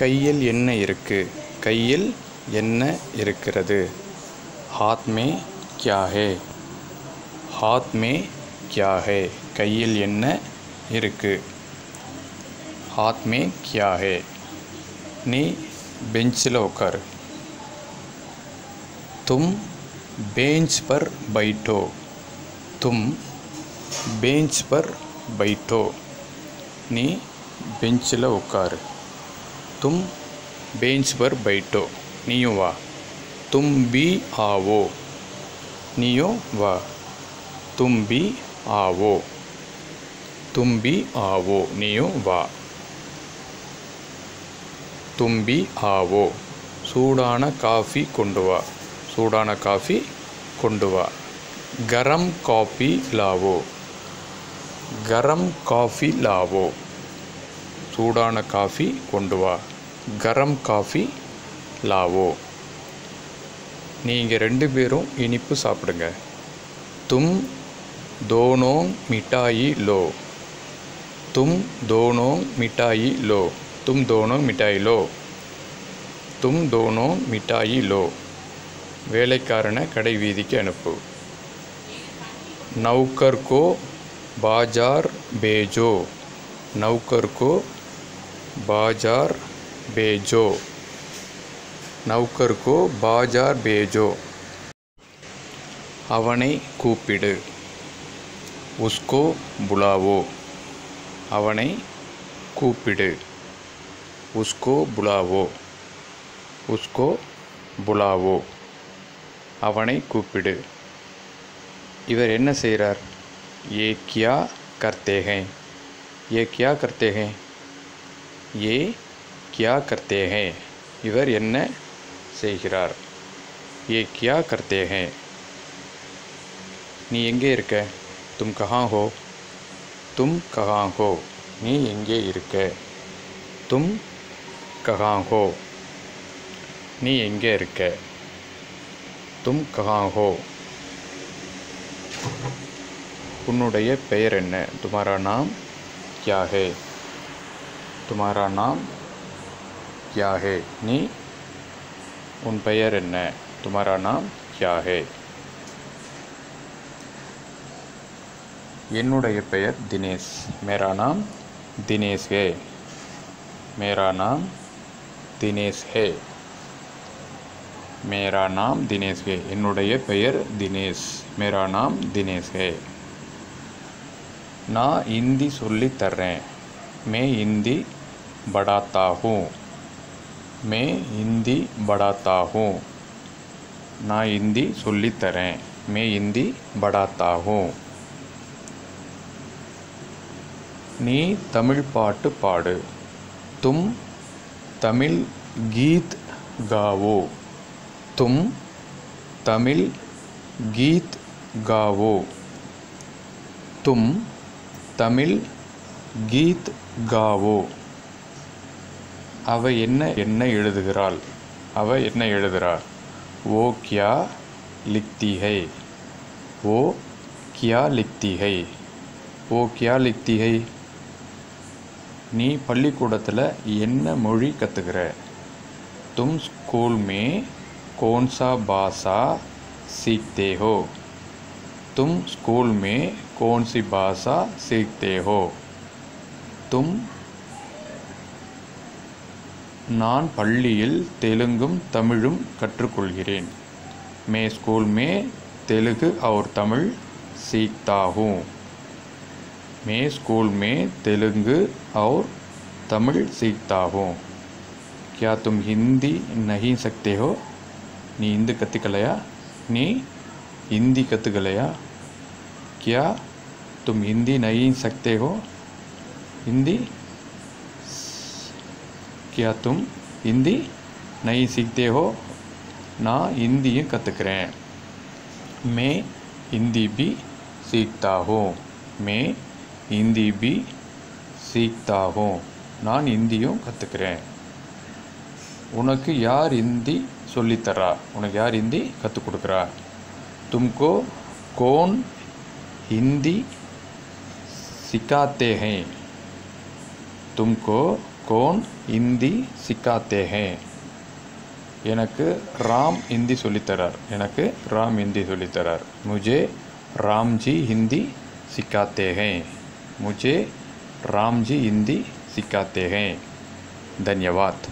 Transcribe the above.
கையில் என்ன இருக்கு கையில் என்ன இருக்கிறது हाथ में क्या है हाथ में क्या है கையில் என்ன இருக்கு हाथ में क्या है நீ பெஞ்சில் உட்காரு तुम बेंच पर बैठो तुम बेंच पर बैठो நீ பெஞ்சில் உட்காரு तुम बेंच पर बैठो நீயும் வா तुम भी आओ நீயும் வா तुम भी आओ तुम भी आओ நீயும் வா तुम भी आओ சூடான காஃபி கொண்டு வா சூடான காஃபி கொண்டு வா கரம் காஃபி லாவோ கரம் காஃபி லாவோ சூடான காஃபி கொண்டு வா கரம் காஃபி லாவோ. நீங்கள் ரெண்டு பேரும் இனிப்பு சாப்பிடுங்க. தும் தோனோங் மிட்டாயி லோ. தும் தோனோங் மிட்டாயி லோ. தும் தோனோங் மிட்டாயி லோ. தும் தோனோங் மிட்டாயி லோ. வேலைக்காரனை கடை வீதிக்கு அனுப்பு. நௌக்கர்கோ பாஜார் பேஜோ. நௌக்கர்கோ பாஜார் भेजो नौकर को बाजार भेजो அவனை கூப்பிடு உஸ்கோ புலாவோ அவனை கூப்பிடு உஸ்கோ புலாவோ உஸ்கோ புலாவோ அவனை கூப்பிடு இவர் என்ன செய்கிறார் ஏ கியா கர்த்தே ஹேன் ஏ கியா கர்த்தே ஹேன் ஏ கியா கர்த்தே ஹேன் இவர் என்ன செய்கிறார் ஏ கியா கர்த்தே ஹேன் நீ எங்கே இருக்க தும் கஹாं ஹோ தும் கஹாं ஹோ நீ எங்கே இருக்க தும் கஹாं ஹோ நீ எங்கே இருக்க தும் கஹாं ஹோ உன்னுடைய பெயர் என்ன துமாரா நாம் கியா ஹே துமாரா நாம் கியா ஹே நீ உன் பெயர் என்ன துமாரா நாம் கியா ஹே என்னுடைய பெயர் தினேஷ் மேரா நாம் தினேஷ் ஹே மேரா நாம் தினேஷ் ஹே மேரா நாம் தினேஷ் ஹே என்னுடைய பெயர் தினேஷ் மேரா நாம் தினேஷ் ஹே நான் ஹிந்தி சொல்லித் தர்றேன் மே ஹிந்தி படாத்தா ஹூँ மே हिंदी पढ़ाता நான் ஹிந்தி சொல்லித்தரேன். மே ஹிந்தி படாத்தாகும் நீ தமிழ் பாட்டு பாடு. தும் தமிழ் கீத் காவோ. தும் தமிழ் கீத் காவோ. தும் தமிழ் கீத் காவோ. அவ என்ன என்ன எழுதுகிறாள் அவ என்ன எழுதுகிறாள் ஓ கியா லிக்தி ஹை ஓ கியா லிக்தி ஹை ஓ கியா லிக்தி ஹை நீ பள்ளிக்கூடத்தில் என்ன மொழி கற்றுக்கிற तुम स्कूल में कौन सा भाषा सीखते हो तुम स्कूल में कौन सी भाषा सीखते हो तुम நான் பள்ளியில் தெலுங்கும் தமிழும் கற்றுக்கொள்கிறேன் मैं स्कूल में तेलुगु और तमिल सीखता हूँ मैं स्कूल में तेलुगु और तमिल सीखता हूँ क्या तुम हिंदी नहीं सकते हो நீ ஹிந்தி கற்றுக்கலையா நீ ஹிந்தி கற்றுக்கலையா क्या तुम हिंदी नहीं सकते हो हिंदी क्या तुम हिंदी नहीं सीखते हो நான் ஹிந்தியும் கற்றுக்கிறேன் मैं हिंदी भी सीखता हूँ मैं हिंदी भी सीखता हूँ நான் ஹிந்தியும் கற்றுக்கிறேன் உனக்கு யார் ஹிந்தி சொல்லித்தரா உனக்கு யார் ஹிந்தி கற்றுக் கொடுக்குறா तुमको कौन हिंदी सिखाते हैं तुमको कौन हिंदी सिखाते हैं எனக்கு ராம் ஹிந்தி சொல்லித்தரார் எனக்கு ராம் ஹிந்தி சொல்லித்தரார் मुझे राम जी हिंदी सिखाते हैं मुझे राम जी हिंदी सिखाते हैं धन्यवाद